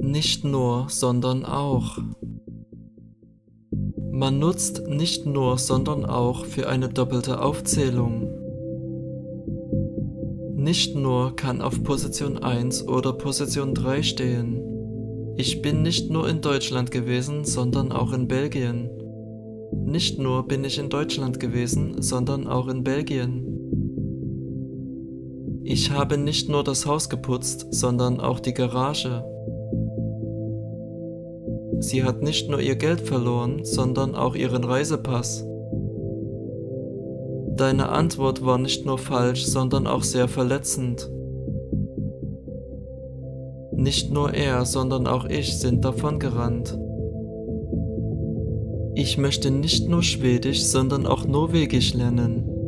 Nicht nur, sondern auch. Man nutzt nicht nur, sondern auch für eine doppelte Aufzählung. Nicht nur kann auf Position 1 oder Position 3 stehen. Ich bin nicht nur in Deutschland gewesen, sondern auch in Belgien. Nicht nur bin ich in Deutschland gewesen, sondern auch in Belgien. Ich habe nicht nur das Haus geputzt, sondern auch die Garage. Sie hat nicht nur ihr Geld verloren, sondern auch ihren Reisepass. Deine Antwort war nicht nur falsch, sondern auch sehr verletzend. Nicht nur er, sondern auch ich sind davongerannt. Ich möchte nicht nur Schwedisch, sondern auch Norwegisch lernen.